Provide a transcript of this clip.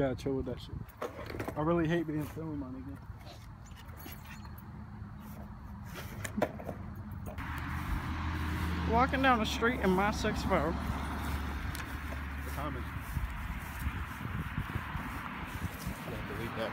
gotta chill with that shit. I really hate being filmed, my nigga. Walking down the street in my sex phone. What time is it? delete that.